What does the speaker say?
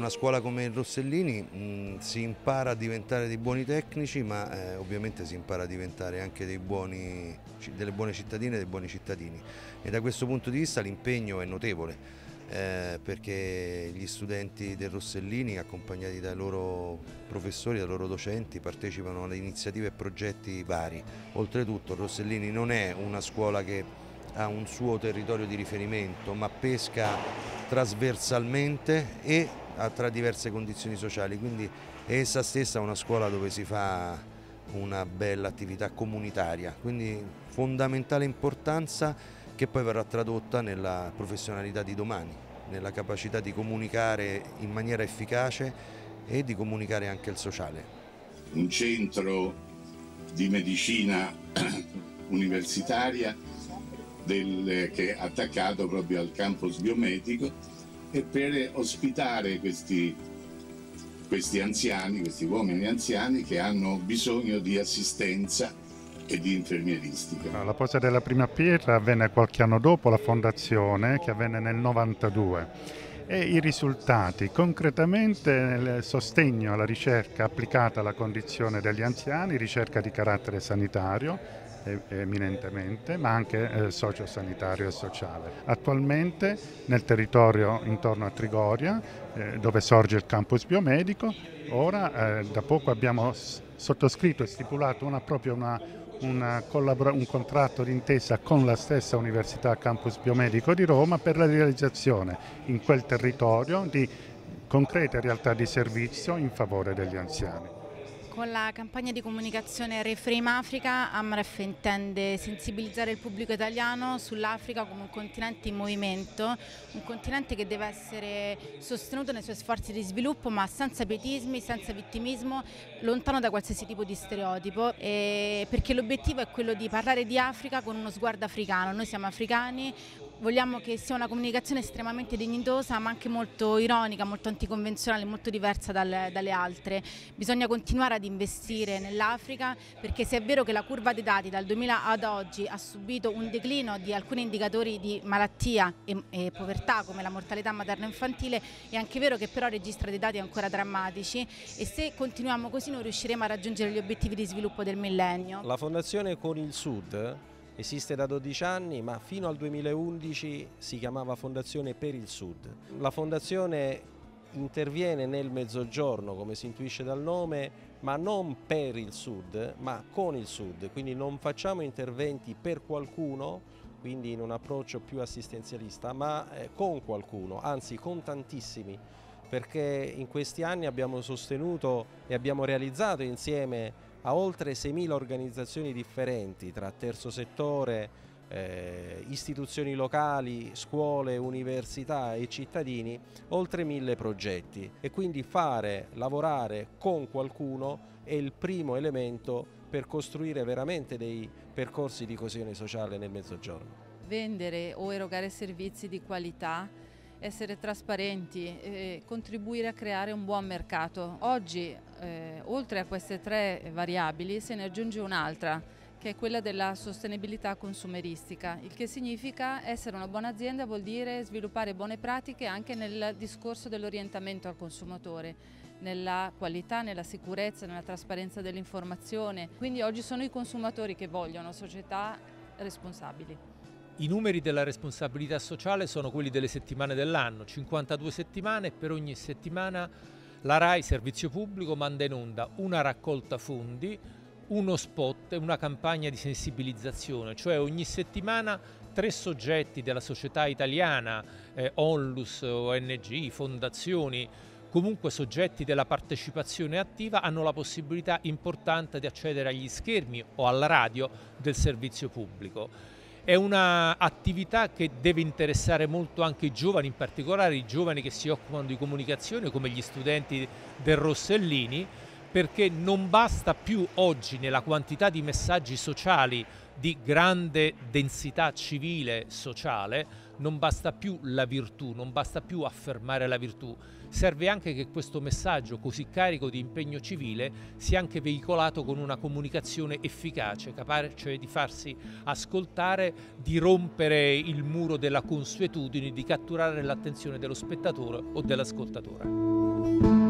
una scuola come il Rossellini mh, si impara a diventare dei buoni tecnici ma eh, ovviamente si impara a diventare anche buoni, delle buone cittadine e dei buoni cittadini e da questo punto di vista l'impegno è notevole eh, perché gli studenti del Rossellini accompagnati dai loro professori, dai loro docenti partecipano alle iniziative e progetti vari. Oltretutto Rossellini non è una scuola che ha un suo territorio di riferimento ma pesca trasversalmente e tra diverse condizioni sociali, quindi è essa stessa una scuola dove si fa una bella attività comunitaria, quindi fondamentale importanza che poi verrà tradotta nella professionalità di domani, nella capacità di comunicare in maniera efficace e di comunicare anche il sociale. Un centro di medicina universitaria del, che è attaccato proprio al campus biomedico e per ospitare questi, questi anziani, questi uomini anziani che hanno bisogno di assistenza e di infermieristica. La posa della prima pietra avvenne qualche anno dopo la fondazione, che avvenne nel 92 e i risultati concretamente nel sostegno alla ricerca applicata alla condizione degli anziani, ricerca di carattere sanitario, eminentemente, ma anche eh, sociosanitario e sociale. Attualmente nel territorio intorno a Trigoria, eh, dove sorge il campus biomedico, ora eh, da poco abbiamo sottoscritto e stipulato una, proprio una, una un contratto d'intesa con la stessa Università Campus Biomedico di Roma per la realizzazione in quel territorio di concrete realtà di servizio in favore degli anziani. Con la campagna di comunicazione Reframe Africa, Amref intende sensibilizzare il pubblico italiano sull'Africa come un continente in movimento, un continente che deve essere sostenuto nei suoi sforzi di sviluppo ma senza pietismi, senza vittimismo, lontano da qualsiasi tipo di stereotipo, perché l'obiettivo è quello di parlare di Africa con uno sguardo africano. Noi siamo africani, vogliamo che sia una comunicazione estremamente dignitosa ma anche molto ironica, molto anticonvenzionale, molto diversa dalle, dalle altre. Bisogna continuare ad investire nell'Africa perché se è vero che la curva dei dati dal 2000 ad oggi ha subito un declino di alcuni indicatori di malattia e, e povertà come la mortalità materno-infantile, è anche vero che però registra dei dati ancora drammatici e se continuiamo così non riusciremo a raggiungere gli obiettivi di sviluppo del millennio. La Fondazione Con il Sud esiste da 12 anni ma fino al 2011 si chiamava Fondazione per il Sud. La fondazione interviene nel mezzogiorno come si intuisce dal nome ma non per il sud ma con il sud quindi non facciamo interventi per qualcuno quindi in un approccio più assistenzialista ma eh, con qualcuno anzi con tantissimi perché in questi anni abbiamo sostenuto e abbiamo realizzato insieme a oltre 6.000 organizzazioni differenti tra terzo settore, eh, istituzioni locali, scuole, università e cittadini, oltre mille progetti e quindi fare, lavorare con qualcuno è il primo elemento per costruire veramente dei percorsi di coesione sociale nel Mezzogiorno. Vendere o erogare servizi di qualità essere trasparenti e contribuire a creare un buon mercato. Oggi, eh, oltre a queste tre variabili, se ne aggiunge un'altra, che è quella della sostenibilità consumeristica, il che significa essere una buona azienda vuol dire sviluppare buone pratiche anche nel discorso dell'orientamento al consumatore, nella qualità, nella sicurezza, nella trasparenza dell'informazione. Quindi oggi sono i consumatori che vogliono società responsabili. I numeri della responsabilità sociale sono quelli delle settimane dell'anno, 52 settimane per ogni settimana la RAI Servizio Pubblico manda in onda una raccolta fondi, uno spot e una campagna di sensibilizzazione, cioè ogni settimana tre soggetti della società italiana, eh, onlus, ONG, fondazioni, comunque soggetti della partecipazione attiva hanno la possibilità importante di accedere agli schermi o alla radio del servizio pubblico. È un'attività che deve interessare molto anche i giovani, in particolare i giovani che si occupano di comunicazione come gli studenti del Rossellini, perché non basta più oggi nella quantità di messaggi sociali di grande densità civile sociale, non basta più la virtù, non basta più affermare la virtù, serve anche che questo messaggio così carico di impegno civile sia anche veicolato con una comunicazione efficace, capace di farsi ascoltare, di rompere il muro della consuetudine, di catturare l'attenzione dello spettatore o dell'ascoltatore.